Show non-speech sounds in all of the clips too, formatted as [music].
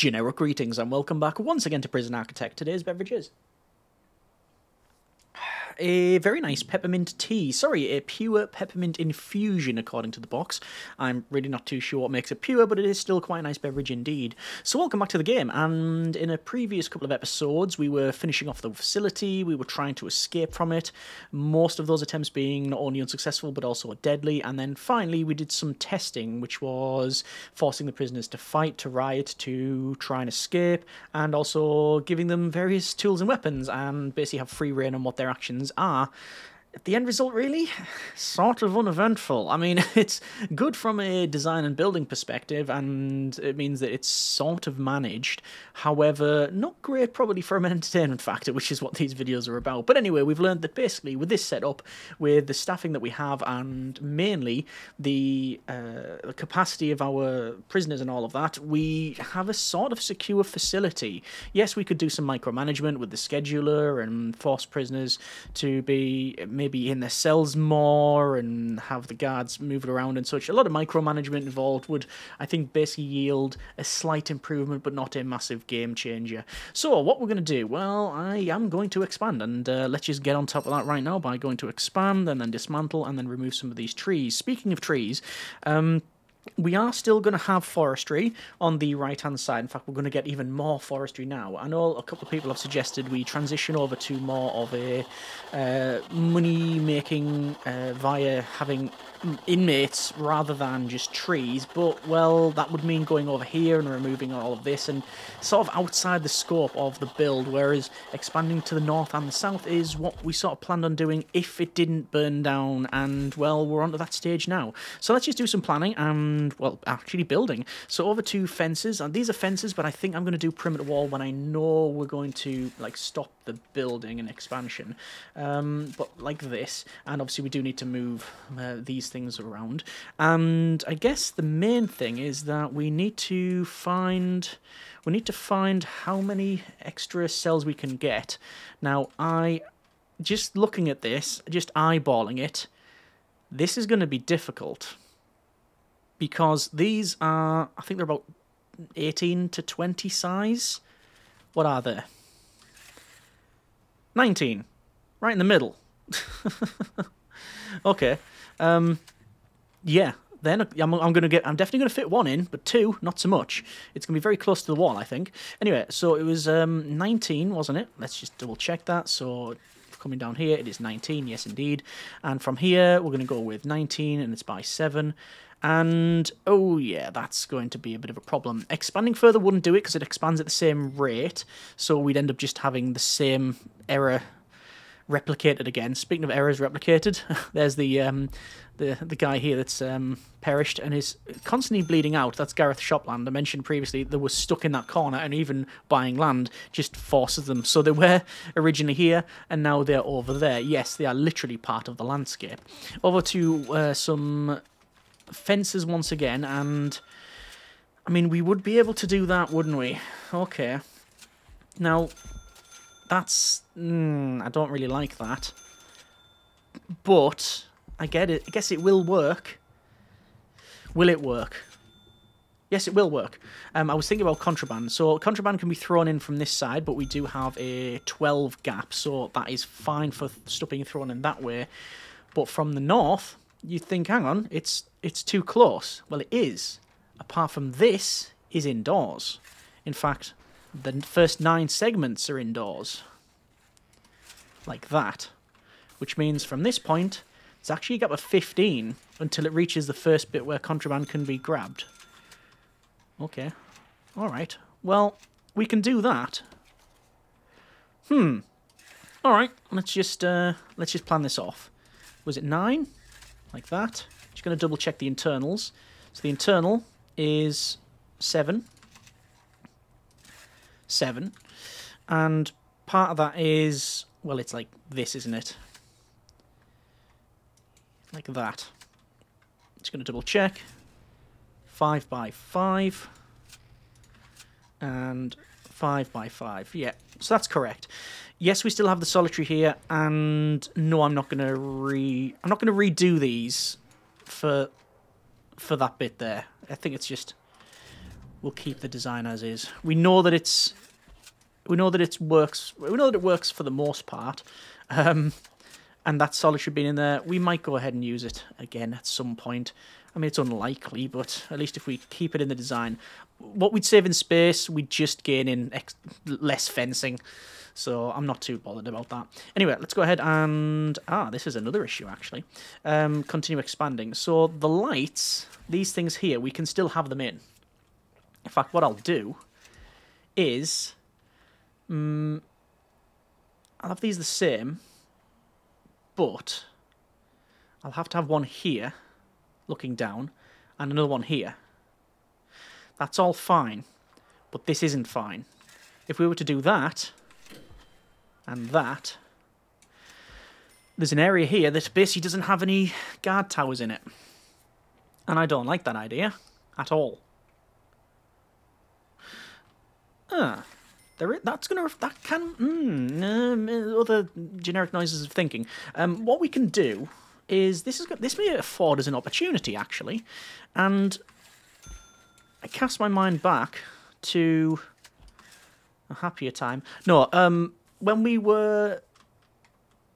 Generic greetings and welcome back once again to Prison Architect. Today's beverages a very nice peppermint tea. Sorry, a pure peppermint infusion, according to the box. I'm really not too sure what makes it pure, but it is still quite a nice beverage indeed. So, welcome back to the game. And in a previous couple of episodes, we were finishing off the facility, we were trying to escape from it, most of those attempts being not only unsuccessful but also deadly. And then finally, we did some testing, which was forcing the prisoners to fight, to riot, to try and escape, and also giving them various tools and weapons and basically have free reign on what their actions are the end result really [sighs] sort of uneventful. I mean, [laughs] it's good from a design and building perspective, and it means that it's sort of managed. However, not great probably from an entertainment factor, which is what these videos are about. But anyway, we've learned that basically with this setup, with the staffing that we have, and mainly the, uh, capacity of our prisoners and all of that, we have a sort of secure facility. Yes, we could do some micromanagement with the scheduler and force prisoners to be maybe in their cells more and have the guards moving around and such. A lot of micromanagement involved would, I think, basically yield a slight improvement, but not a massive game changer. So, what we're going to do? Well, I am going to expand, and uh, let's just get on top of that right now by going to expand and then dismantle and then remove some of these trees. Speaking of trees, um, we are still going to have forestry on the right hand side. In fact, we're going to get even more forestry now. I know a couple of people have suggested we transition over to more of a uh, money making uh, via having inmates rather than just trees, but well, that would mean going over here and removing all of this and sort of outside the scope of the build, whereas expanding to the north and the south is what we sort of planned on doing if it didn't burn down, and well, we're on to that stage now. So let's just do some planning and, well, actually building. So over to fences, and these are fences, but I think I'm going to do perimeter wall when I know we're going to, like, stop the building and expansion. Um, but like this, and obviously we do need to move uh, these things around. And I guess the main thing is that we need to find we need to find how many extra cells we can get. Now, I just looking at this, just eyeballing it, this is going to be difficult because these are I think they're about 18 to 20 size. What are they? 19. Right in the middle. [laughs] okay. Um, yeah, then I'm, I'm going to get, I'm definitely going to fit one in, but two, not so much. It's going to be very close to the wall, I think. Anyway, so it was um, 19, wasn't it? Let's just double check that. So coming down here, it is 19, yes indeed. And from here, we're going to go with 19, and it's by 7. And, oh yeah, that's going to be a bit of a problem. Expanding further wouldn't do it because it expands at the same rate, so we'd end up just having the same error replicated again. Speaking of errors replicated, [laughs] there's the um, the the guy here that's um, perished and is constantly bleeding out. That's Gareth Shopland. I mentioned previously that was stuck in that corner, and even buying land just forces them. So they were [laughs] originally here, and now they're over there. Yes, they are literally part of the landscape. Over to uh, some fences once again, and I mean we would be able to do that, wouldn't we? Okay. Now that's... Mm, I don't really like that. But, I get it. I guess it will work. Will it work? Yes, it will work. Um, I was thinking about contraband. So contraband can be thrown in from this side, but we do have a 12 gap, so that is fine for stuff being thrown in that way. But from the north, you think, hang on, it's it's too close. Well, it is. Apart from this is indoors. In fact, the first nine segments are indoors. Like that. Which means from this point, it's actually got a gap of 15 until it reaches the first bit where contraband can be grabbed. Okay. Alright. Well, we can do that. Hmm. Alright, let's just uh, let's just plan this off. Was it 9? Like that. Just going to double check the internals. So the internal is 7 seven. And part of that is, well, it's like this, isn't it? Like that. Just going to double check. Five by five. And five by five. Yeah, so that's correct. Yes, we still have the solitary here, and no, I'm not to re... I'm not to redo these for for that bit there. I think it's just we'll keep the design as is. We know that it's we know that it works. We know that it works for the most part, um, and that solitary being in there, we might go ahead and use it again at some point. I mean, it's unlikely, but at least if we keep it in the design, what we'd save in space, we'd just gain in less fencing. So I'm not too bothered about that. Anyway, let's go ahead and... Ah, this is another issue, actually. Um, continue expanding. So the lights, these things here, we can still have them in. In fact, what I'll do is... Um, I'll have these the same, but I'll have to have one here, looking down, and another one here. That's all fine, but this isn't fine. If we were to do that, and that, there's an area here that basically doesn't have any guard towers in it. And I don't like that idea at all. Ah, there. That's gonna. That can. Mm, other generic noises of thinking. Um, what we can do is this is this may afford us an opportunity actually, and I cast my mind back to a happier time. No, um, when we were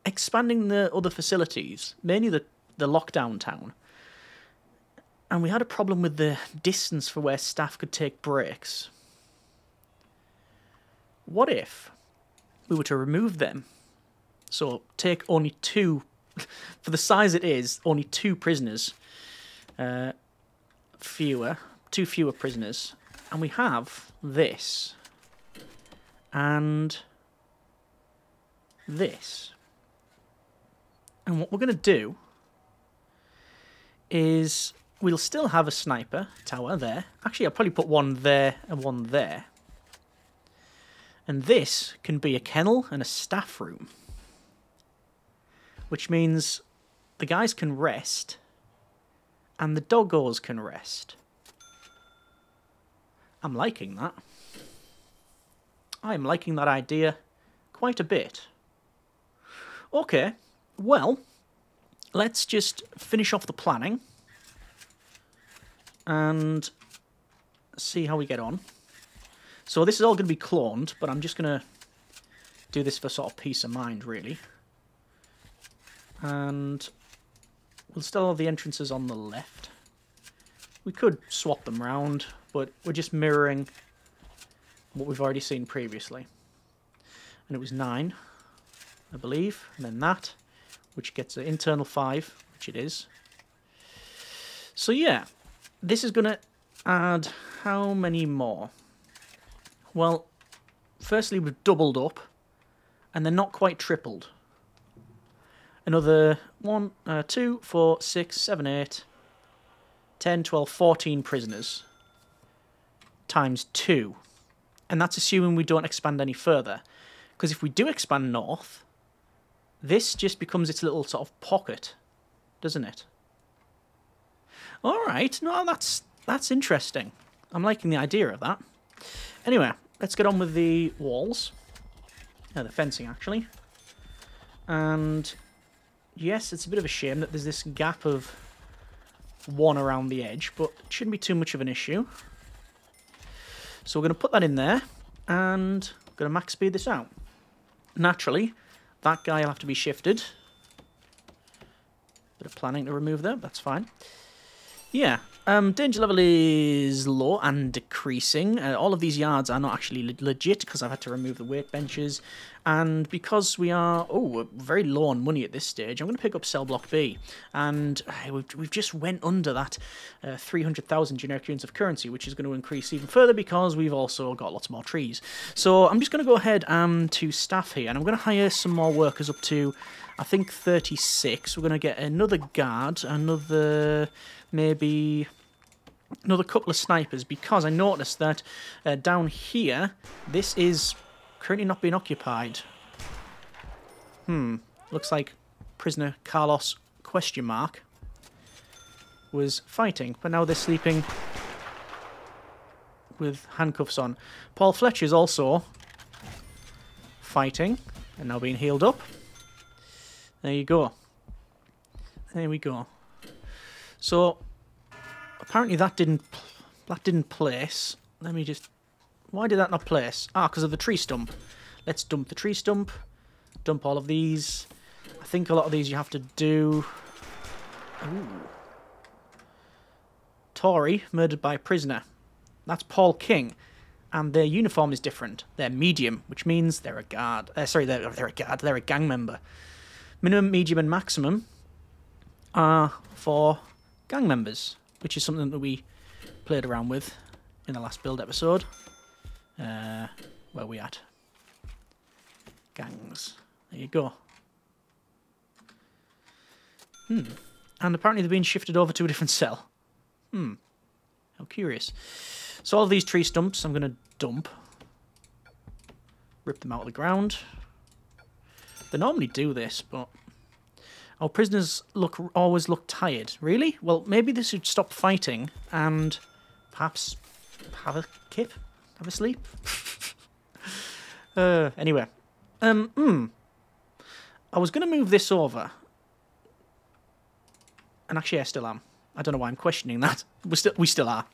expanding the other facilities, mainly the, the lockdown town, and we had a problem with the distance for where staff could take breaks. What if we were to remove them? So take only two, [laughs] for the size it is, only two prisoners, uh, fewer, two fewer prisoners, and we have this. And this. And what we're going to do is we'll still have a sniper tower there. Actually, I'll probably put one there and one there. And this can be a kennel and a staff room. Which means the guys can rest and the doggos can rest. I'm liking that. I'm liking that idea quite a bit. Okay, well, let's just finish off the planning and see how we get on. So this is all going to be cloned, but I'm just going to do this for sort of peace of mind, really. And we'll still have the entrances on the left. We could swap them round, but we're just mirroring what we've already seen previously. And it was 9. I believe, and then that, which gets an internal 5, which it is. So yeah, this is going to add how many more? Well, firstly we've doubled up, and they're not quite tripled. Another 1, uh, 2, 4, 6, 7, 8, 10, 12, 14 prisoners times 2. And that's assuming we don't expand any further. Because if we do expand north, this just becomes its little sort of pocket, doesn't it? All right, no, that's that's interesting. I'm liking the idea of that. Anyway, let's get on with the walls. The fencing, actually. And yes, it's a bit of a shame that there's this gap of one around the edge, but it shouldn't be too much of an issue. So we're going to put that in there, and I'm going to max speed this out. Naturally, that guy will have to be shifted. Bit of planning to remove that, that's fine. Yeah, um, danger level is low and decreasing. Uh, all of these yards are not actually le legit because I've had to remove the weight benches. And because we are, oh, we're very low on money at this stage, I'm going to pick up cell block B. And uh, we've, we've just went under that uh, 300,000 generic units of currency, which is going to increase even further because we've also got lots more trees. So I'm just going to go ahead um, to staff here, and I'm going to hire some more workers up to, I think, 36. We're going to get another guard, another maybe another couple of snipers because I noticed that uh, down here this is currently not being occupied. Hmm, looks like prisoner Carlos question mark was fighting, but now they're sleeping with handcuffs on. Paul Fletcher is also fighting and now being healed up. There you go. There we go. So apparently that didn't that didn't place. Let me just... Why did that not place? Ah, because of the tree stump. Let's dump the tree stump. Dump all of these. I think a lot of these you have to do... Ooh. Tory, murdered by prisoner. That's Paul King. And their uniform is different. They're medium, which means they're a guard. Uh, sorry, they're, they're a guard. They're a gang member. Minimum, medium, and maximum are for gang members, which is something that we played around with in the last build episode. Uh, where we at? Gangs. There you go. Hmm. And apparently they've been shifted over to a different cell. Hmm. How curious. So all of these tree stumps I'm going to dump. Rip them out of the ground. They normally do this, but... Our prisoners look always look tired. Really? Well, maybe they should stop fighting and perhaps have a kip? Have a sleep? [laughs] uh, anyway. Um, hmm. I was going to move this over. And actually, I still am. I don't know why I'm questioning that. [laughs] We still, we still are.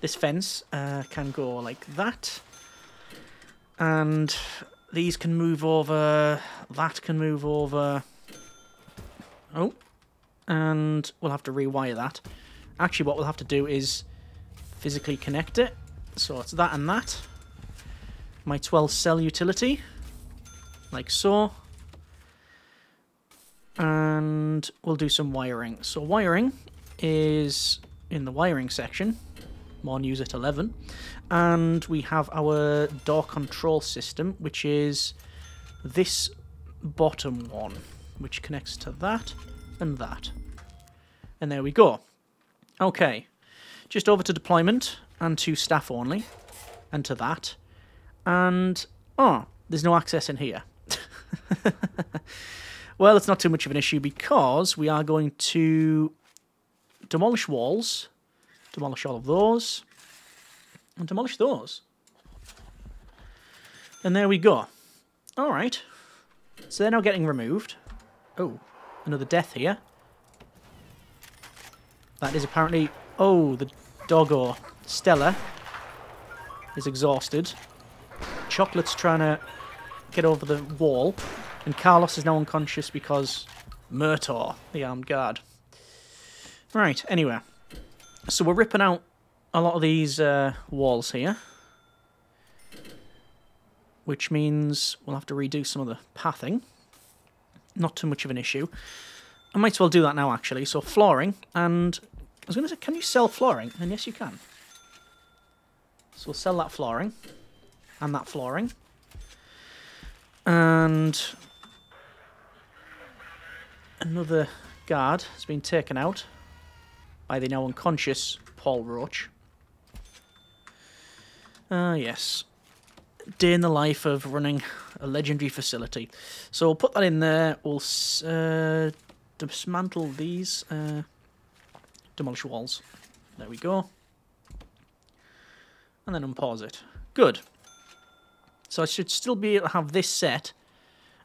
This fence uh, can go like that. And these can move over. That can move over. Oh. And we'll have to rewire that. Actually, what we'll have to do is physically connect it. So it's that and that. My 12 cell utility. Like so. And we'll do some wiring. So wiring is in the wiring section. More news at 11. And we have our door control system, which is this bottom one, which connects to that and that. And there we go. Okay, just over to deployment and to staff only and to that. And, oh, there's no access in here. [laughs] well, it's not too much of an issue because we are going to demolish walls, demolish all of those, and demolish those. And there we go. All right. So they're now getting removed. Oh, another death here. That is apparently... Oh, the doggo. Stella is exhausted. Chocolate's trying to get over the wall. And Carlos is now unconscious because Murtaugh, the armed guard. Right, anyway. So we're ripping out a lot of these uh, walls here. Which means we'll have to redo some of the pathing. Not too much of an issue. I might as well do that now, actually. So flooring, and I was going to say, can you sell flooring? And yes, you can. So we'll sell that flooring, and that flooring. And another guard has been taken out by the now unconscious Paul Roach. Ah, uh, yes. Day in the life of running a legendary facility. So we'll put that in there. We'll uh, dismantle these. Uh, demolish walls. There we go. And then unpause it. Good. So I should still be able to have this set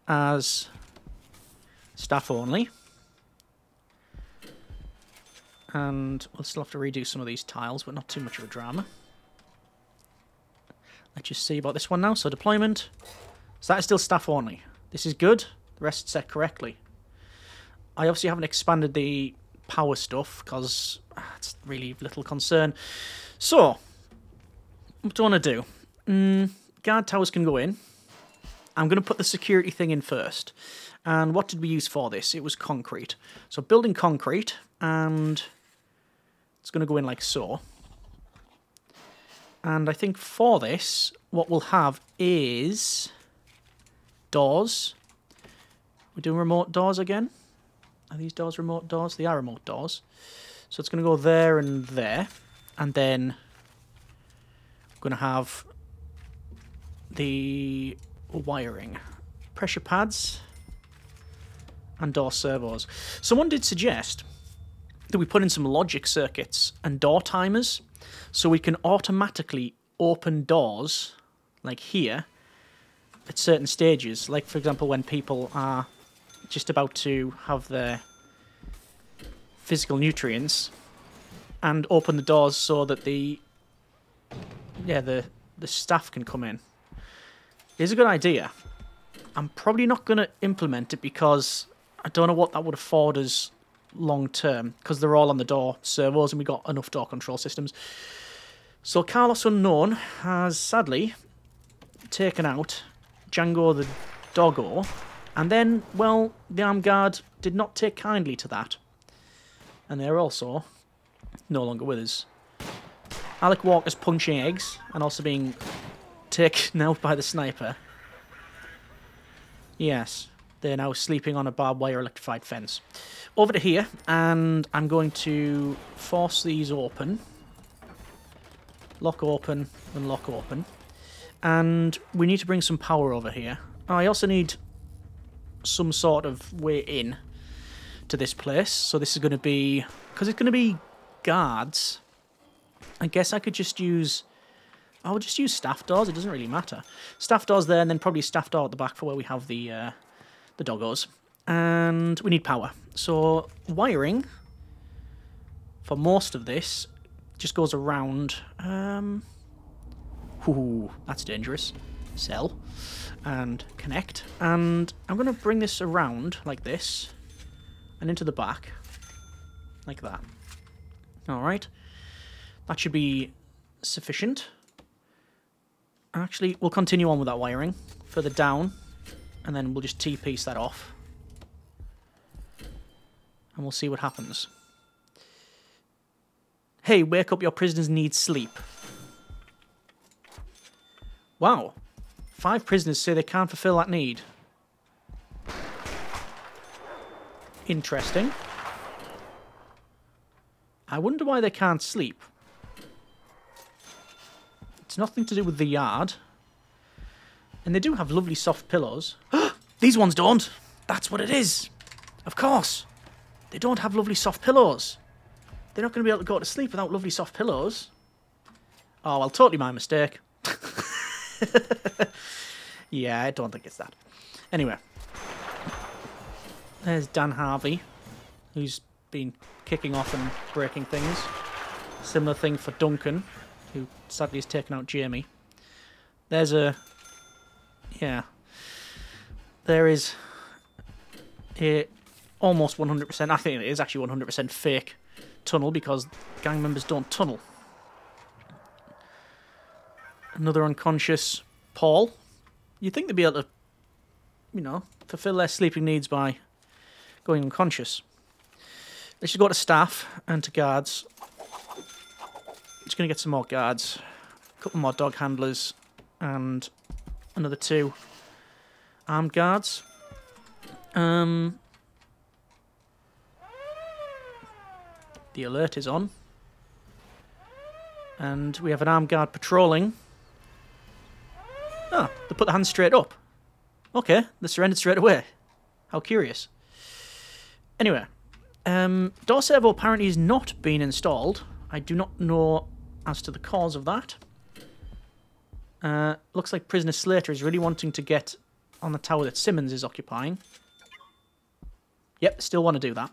as staff only. And we'll still have to redo some of these tiles, but not too much of a drama. Let's just see about this one now. So deployment. So that is still staff only. This is good. The rest set correctly. I obviously haven't expanded the power stuff because ah, it's really little concern. So, what do I want to do? Mm, guard towers can go in. I'm going to put the security thing in first. And what did we use for this? It was concrete. So building concrete and it's going to go in like so. And I think for this, what we'll have is doors. We're doing remote doors again. Are these doors remote doors? They are remote doors. So it's going to go there and there. And then going to have the wiring. Pressure pads and door servos. Someone did suggest that we put in some logic circuits and door timers so we can automatically open doors like here at certain stages. Like, for example, when people are just about to have their physical nutrients and open the doors so that the yeah, the, the staff can come in. It's a good idea. I'm probably not going to implement it because I don't know what that would afford us long term because they're all on the door servos and we got enough door control systems. So Carlos Unknown has sadly taken out Django the doggo and then, well, the armed guard did not take kindly to that. And they're also no longer with us. Alec Walker's punching eggs and also being taken [laughs] out by the sniper. Yes, they're now sleeping on a barbed wire electrified fence. Over to here, and I'm going to force these open. Lock open and lock open. And we need to bring some power over here. I also need some sort of way in to this place. So this is going to be... Because it's going to be guards. I guess I could just use... I'll just use staff doors. It doesn't really matter. Staff doors there, and then probably staff door at the back for where we have the uh, the doggos. And we need power. So wiring for most of this just goes around. Um, ooh, that's dangerous. Cell and connect. And I'm going to bring this around like this and into the back like that. All right. That should be sufficient. Actually, we'll continue on with that wiring further down and then we'll just T-piece that off. And we'll see what happens. Hey, wake up, your prisoners need sleep. Wow, Five prisoners say they can't fulfill that need. Interesting. I wonder why they can't sleep. Nothing to do with the yard. And they do have lovely soft pillows. [gasps] These ones don't. That's what it is. Of course. They don't have lovely soft pillows. They're not going to be able to go to sleep without lovely soft pillows. Oh, well, totally my mistake. [laughs] yeah, I don't think it's that. Anyway. There's Dan Harvey, who's been kicking off and breaking things. Similar thing for Duncan, who sadly has taken out Jamie. There's a... Yeah. There is a almost 100%, I think it is actually 100% fake tunnel because gang members don't tunnel. Another unconscious Paul. You'd think they'd be able to, you know, fulfill their sleeping needs by going unconscious. They should go to staff and to guards. Just going to get some more guards. A couple more dog handlers. And another two armed guards. Um, the alert is on. And we have an armed guard patrolling. Ah, they put the hands straight up. Okay, they surrendered straight away. How curious. Anyway, um, door servo apparently is not being installed. I do not know as to the cause of that. Uh, looks like Prisoner Slater is really wanting to get on the tower that Simmons is occupying. Yep, still want to do that.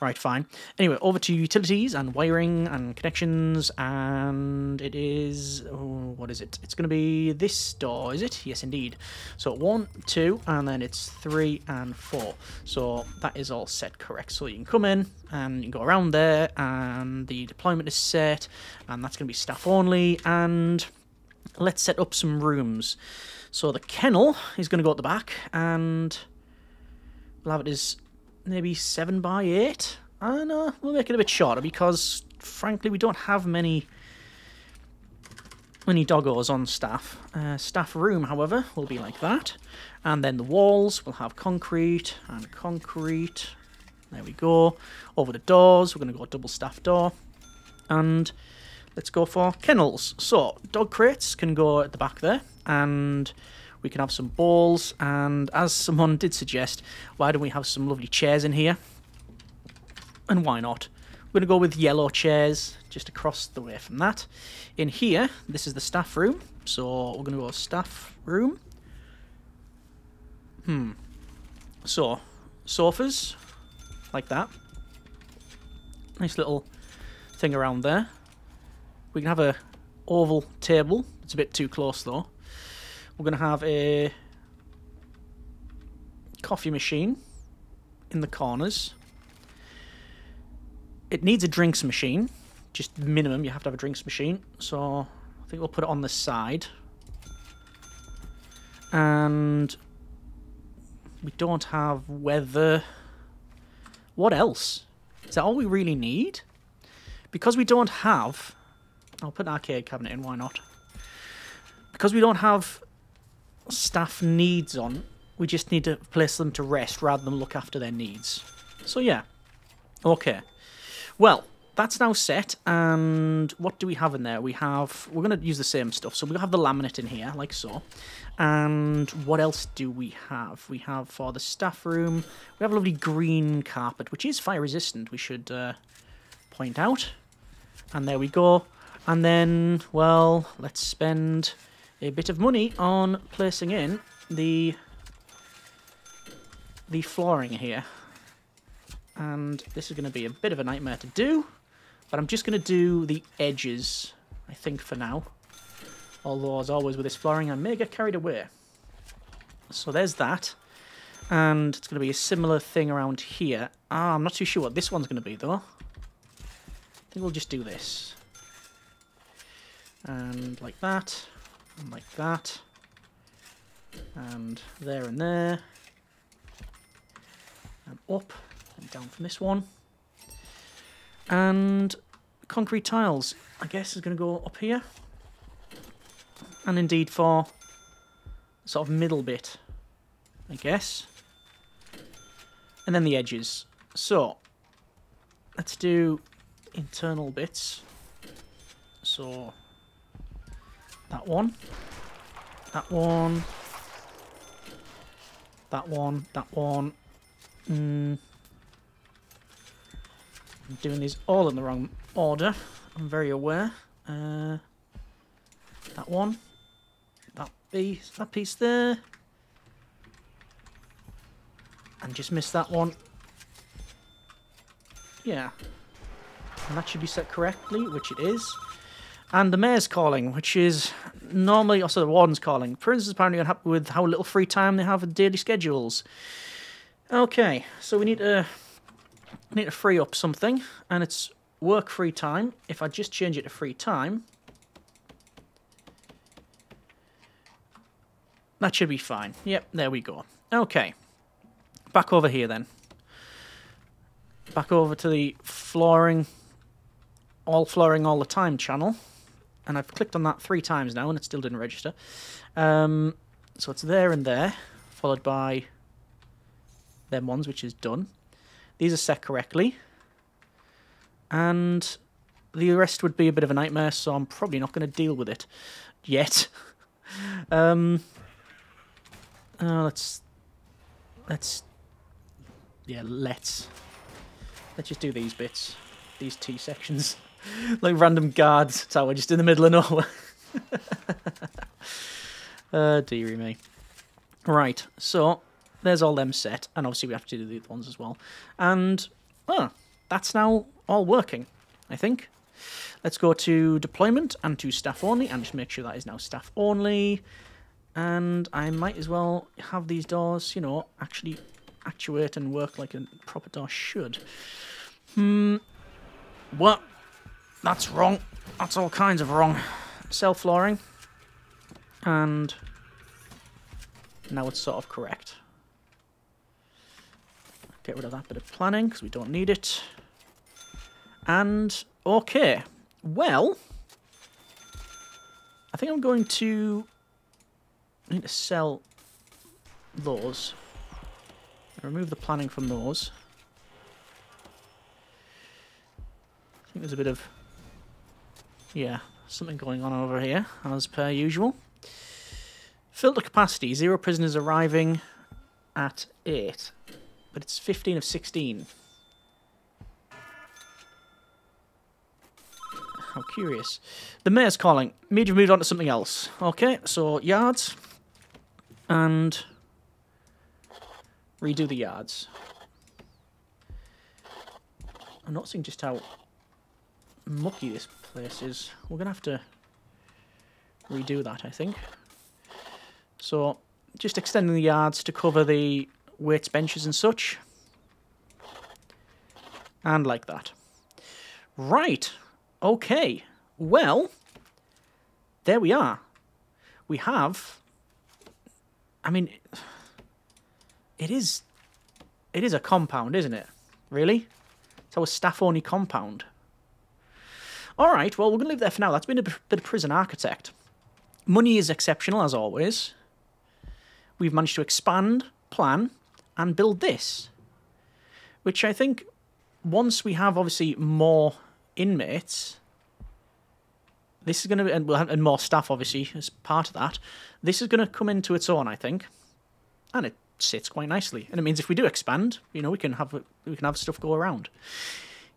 Right, fine. Anyway, over to utilities and wiring and connections, and it is... Oh, what is it? It's going to be this door, is it? Yes, indeed. So one, two, and then it's three and four. So that is all set correct. So you can come in, and you can go around there, and the deployment is set, and that's going to be staff only, and let's set up some rooms. So the kennel is going to go at the back, and we'll have it as maybe 7 by 8 and uh, we'll make it a bit shorter because frankly we don't have many many doggos on staff. Uh, staff room however will be like that. And then the walls will have concrete and concrete. There we go. Over the doors we're going to go double staff door. And let's go for kennels. So dog crates can go at the back there and we can have some balls, and as someone did suggest, why don't we have some lovely chairs in here? And why not? We're going to go with yellow chairs just across the way from that. In here, this is the staff room, so we're going to go staff room. Hmm. So, sofas, like that. Nice little thing around there. We can have a oval table It's a bit too close though. We're going to have a coffee machine in the corners. It needs a drinks machine. Just minimum, you have to have a drinks machine. So I think we'll put it on the side. And we don't have weather. What else? Is that all we really need? Because we don't have... I'll put an arcade cabinet in, why not? Because we don't have staff needs on, we just need to place them to rest rather than look after their needs. So yeah. Okay. Well, that's now set, and what do we have in there? We have... We're going to use the same stuff. So we have the laminate in here, like so. And what else do we have? We have for the staff room, we have a lovely green carpet, which is fire resistant, we should uh, point out. And there we go. And then, well, let's spend a bit of money on placing in the the flooring here. And this is going to be a bit of a nightmare to do, but I'm just going to do the edges, I think, for now. Although, as always with this flooring, I may get carried away. So there's that. And it's going to be a similar thing around here. Ah, I'm not too sure what this one's going to be, though. I think we'll just do this. And like that. Like that. And there and there. And up. And down from this one. And concrete tiles, I guess, is going to go up here and indeed for sort of middle bit, I guess. And then the edges. So, let's do internal bits. So, that one, that one, that one, that one. Mm. I'm doing these all in the wrong order. I'm very aware. Uh, that one, That piece, that piece there. And just missed that one. Yeah. And that should be set correctly, which it is. And the mayor's calling, which is normally also the warden's calling. Prince is apparently unhappy with how little free time they have with daily schedules. Okay, so we need to need to free up something, and it's work free time. If I just change it to free time, That should be fine. Yep, there we go. Okay. Back over here then. Back over to the flooring, all flooring all the time channel. And I've clicked on that three times now and it still didn't register. Um, so it's there and there, followed by them ones, which is done. These are set correctly. And the rest would be a bit of a nightmare, so I'm probably not going to deal with it yet. [laughs] um, uh, let's let's yeah let's let's just do these bits these T sections [laughs] like random guards tower just in the middle of nowhere [laughs] uh dearie me right so there's all them set and obviously we have to do the other ones as well and oh that's now all working I think let's go to deployment and to staff only and just make sure that is now staff only and I might as well have these doors, you know, actually actuate and work like a proper door should. Hmm. What? That's wrong. That's all kinds of wrong. Cell flooring. And now it's sort of correct. Get rid of that bit of planning because we don't need it. And, okay. Well, I think I'm going to need to sell those. Remove the planning from those. I think there's a bit of, yeah, something going on over here, as per usual. Filter capacity, zero prisoners arriving at 8, but it's 15 of 16. How curious. The mayor's calling. Media moved on to something else. Okay, so yards and redo the yards. I'm not seeing just how mucky this place is. We're going to have to redo that, I think. So, just extending the yards to cover the weights benches and such. And like that. Right. Okay. Well, there we are. We have... I mean, it is... It is a compound, isn't it? Really? It's our staff-only compound. Alright, well, we're going to leave there for now. That's been a bit of Prison Architect. Money is exceptional, as always. We've managed to expand, plan, and build this. Which I think, once we have, obviously, more inmates, this is going to, and, and more staff, obviously, as part of that, this is going to come into its own, I think. And it sits quite nicely. And it means if we do expand, you know, we can have we can have stuff go around.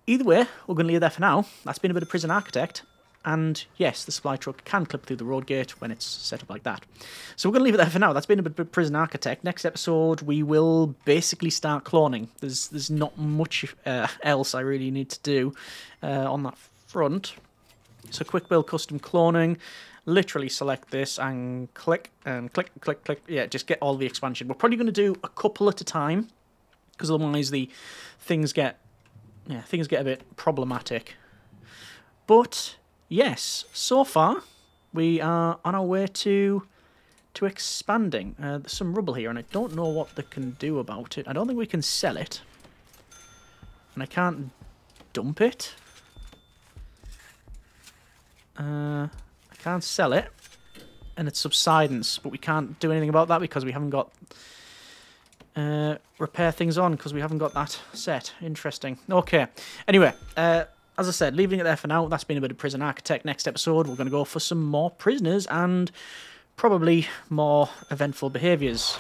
Either way, we're going to leave it there for now. That's been a bit of Prison Architect. And yes, the supply truck can clip through the road gate when it's set up like that. So we're going to leave it there for now. That's been a bit of Prison Architect. Next episode, we will basically start cloning. There's there's not much uh, else I really need to do uh, on that front. So quick build custom cloning. Literally select this and click and click, click, click. Yeah, just get all the expansion. We're probably going to do a couple at a time because otherwise the things get yeah things get a bit problematic. But yes, so far we are on our way to to expanding. Uh, there's some rubble here, and I don't know what they can do about it. I don't think we can sell it, and I can't dump it. Uh, I can't sell it, and it's subsidence, but we can't do anything about that because we haven't got uh, repair things on because we haven't got that set. Interesting. Okay. Anyway, uh, as I said, leaving it there for now. That's been a bit of Prison Architect. Next episode, we're going to go for some more prisoners and probably more eventful behaviours.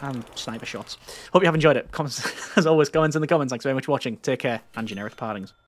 And sniper shots. Hope you have enjoyed it. Comments, [laughs] as always, comments in the comments. Thanks very much for watching. Take care and generic partings.